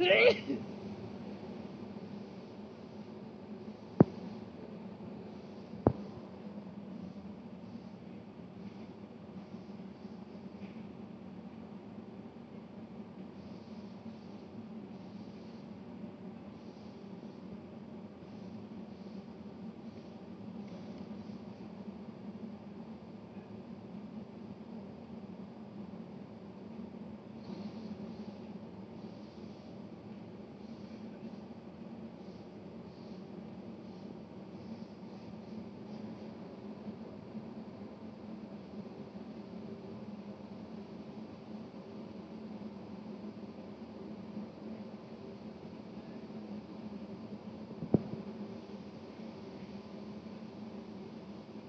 Sim!